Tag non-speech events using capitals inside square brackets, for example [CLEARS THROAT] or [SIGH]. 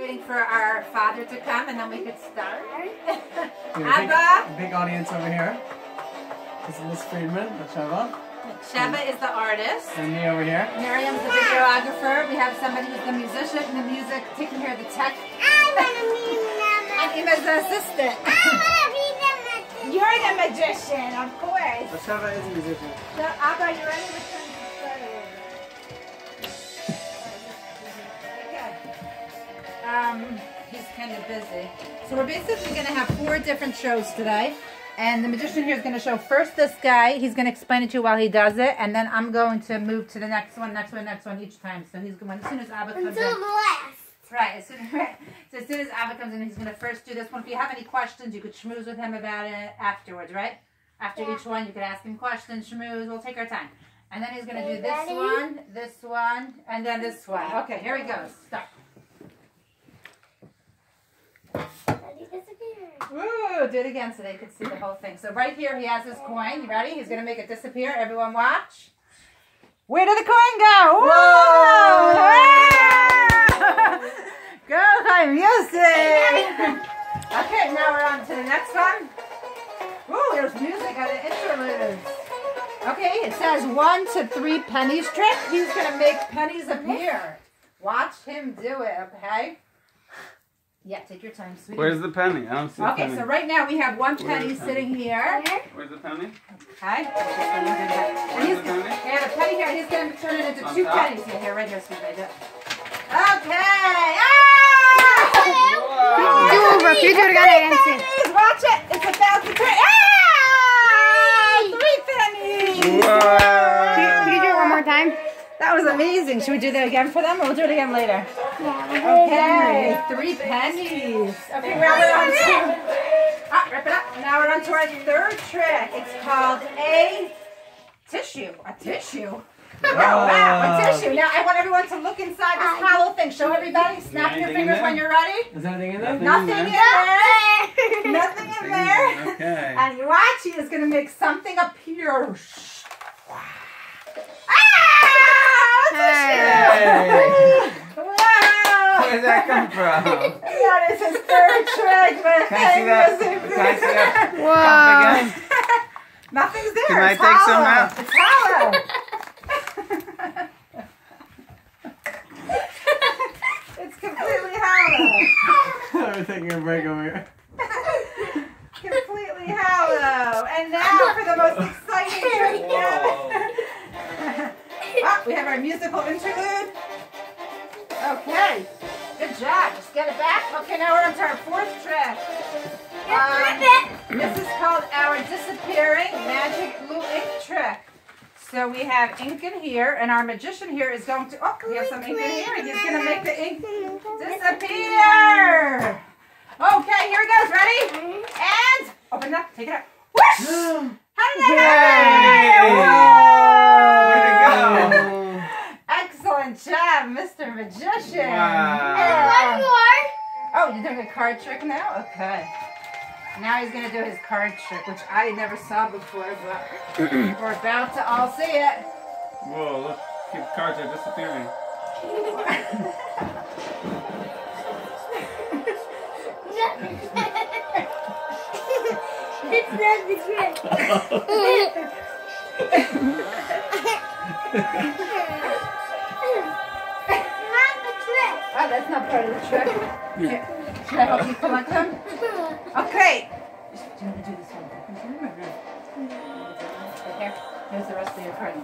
Waiting for our father to come and then we could start. We have a Abba. big, big audience over here. This is Miss Friedman, that's Shava, Sheva is the artist. and me over here. Miriam's the videographer. We have somebody who's the musician and the music, taking care of the tech. And Ima's the assistant. You're the magician, of course. But Shava is a musician. So, Abba, you ready? Um, he's kind of busy. So we're basically going to have four different shows today. And the magician here is going to show first this guy. He's going to explain it to you while he does it. And then I'm going to move to the next one, next one, next one each time. So he's going, as soon as Abba comes Until in. the last. Right, as soon, [LAUGHS] right. So as soon as Abba comes in, he's going to first do this one. If you have any questions, you could schmooze with him about it afterwards, right? After Yeah. each one, you could ask him questions, schmooze. We'll take our time. And then he's going to do this ready? one, this one, and then this one. Okay, here he goes. Start. Disappeared. Do it again so they could see the whole thing. So right here, he has his coin. You ready? He's going to make it disappear. Everyone watch. Where did the coin go? Whoa! [LAUGHS] Go, coin music! okay, now we're on to the next one. Ooh, there's music on the interludes. Okay, it says one to three pennies trick. He's going to make pennies appear. Watch him do it, okay? Yeah, take your time, sweetie. Where's the penny? I don't see the Okay, penny. so right now we have one Where's penny the sitting here. Where's the penny? Okay. And he's the penny? yeah, the penny here. He's going to turn it into On two top? pennies. Yeah, here, right here, sweetie. Right there. Okay. Ah! Whoa! Do over. You do it again? I didn't see. Pennies. Watch it. It's about to turn. Ah! Three pennies. Can you, Whoa! can you do it one more time? That was amazing. Should we do that again for them, or we'll do it again later? Yeah. Okay, three pennies. Okay, now we're on to ah, wrap it up. Now we're on to our third trick. It's called a tissue. A tissue. [LAUGHS] Oh, wow, a tissue. Now I want everyone to look inside this hollow thing. Show everybody. Snap your fingers when you're ready. Is there anything in there? Nothing. Nothing in there. Nothing in there. Okay. And you watch, he is going to make something appear. Ah! Hey. Wow! Where did that come from? That is his third trick, but Can I see that? Can I see that? Whoa. Nothing's there. Can I it's take some out? It's hollow. it's completely hollow. [LAUGHS] We're taking a break over here. completely hollow. And now for the most get it back. Okay, now we're on to our fourth trick. Um, this is called our disappearing magic Blue ink trick. So we have ink in here, and our magician here is going to. Oh, we have some ink in here, and he's going to make the ink disappear. Okay, here it goes. Ready? And open it up. Take it out. Whoosh! How did that happen? Whoa! Go? [LAUGHS] Excellent job, Mr. Magician. Wow. One. Oh, you're doing a card trick now? Okay. Now he's gonna do his card trick, which I never saw before, but [CLEARS THROAT] we're about to all see it. Whoa, look. Keep cards are disappearing. It's not the trick. Part of the trick. Here, should I help you collect them? Okay. Do you want to do this one? Right here. Here's the rest of your card.